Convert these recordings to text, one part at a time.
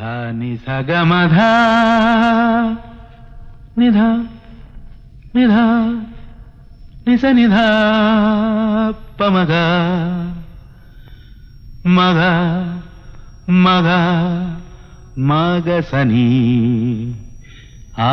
धा नि सा ग म धा निधा। निधा निस निधा मग सनी आ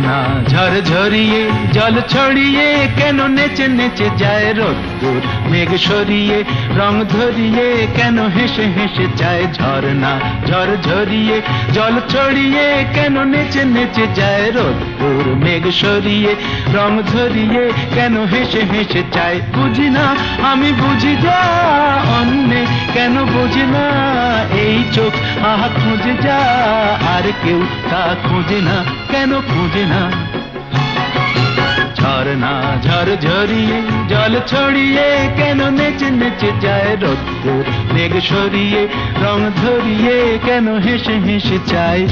ঝর্ণা ঝর ঝরিয়ে জল ছড়িয়ে কেন নেচে নেচে যায় রোদ্দুর? মেঘ সরিয়ে, রং ধরিয়ে কেন হেসে হেসে যায় ঝর্ণা? ঝর ঝরিয়ে জল ছড়িয়ে কেন নেচে নেচে যায় রোদ্দুর? মেঘ সরিয়ে, রং ধরিয়ে কেন হেসে হেসে যায়? বুঝি না, আমি বুঝি যা অন্যে, কেন বুঝি না? চোখ আহা খুঁজে যা, আর কেউ তা খুঁজে না, কেন খুঁজে না? ঝরনা ঝর ঝরিয়ে, জল ছড়িয়ে, কেন নেচে নেচে যায় রক্ত মেঘ সরিয়ে, রং ধরিয়ে, কেন হেসে হেসে চায়?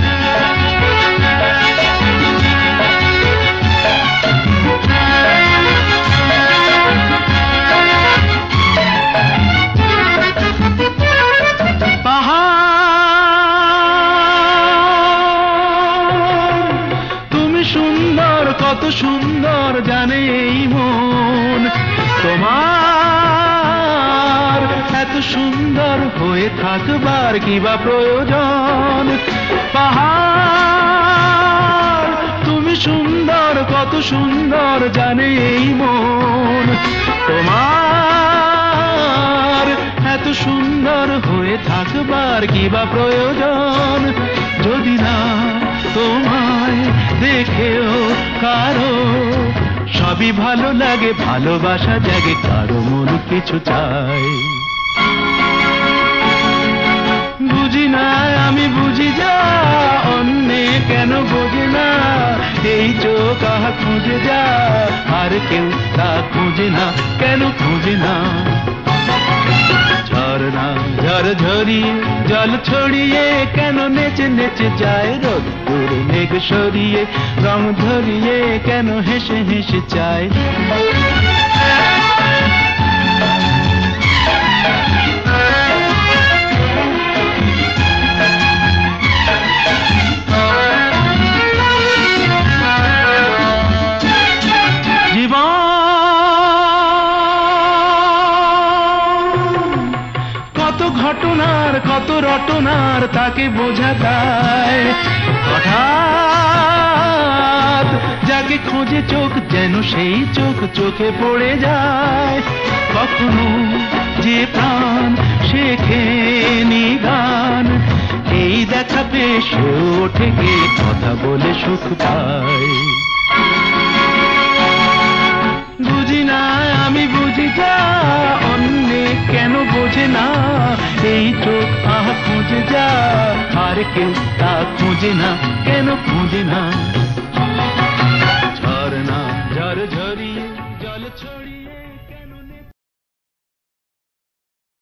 কত সুন্দর জানে এই মন। তোমার এত সুন্দর হয়ে থাকবার কি বা প্রয়োজন? পাহাড়, তুমি সুন্দর, কত সুন্দর জানে এই মন। তোমার এত সুন্দর হয়ে থাকবার কি বা প্রয়োজন? কারও? সবই ভালো লাগে, ভালোবাসা জাগে, কারও মন কিছু চাই বুঝি না, আমি বুঝি যা, অন্যে কেন বোঝে না। এই চোখ আহা খুঁজে যা, আর কেউ তা খুঁজে না, কেন খুঁজে না? ঝর্ণা ঝর ঝরিয়ে, জল ছড়িয়ে কেন নেচে নেচে যায় রোদ্দুর মেঘ সরিয়ে, রং ধরিয়ে কেন হেসে হেসে চায় রটনার তাকে বোঝা যায়। হঠাৎ যাকে খোঁজে চোখ যেন সেই চোখ চোখে পড়ে যায়। কখনো যে প্রাণ শেখে নিদান এই দেখা পেশ ওঠে গিয়ে কথা বলে সুখ পায়। বুঝি না আমি বুঝি যা, অন্য কেন বোঝে না, এই খুঁজে যা। আর কেউ তা খুঁজে না কেন খুঁজে না?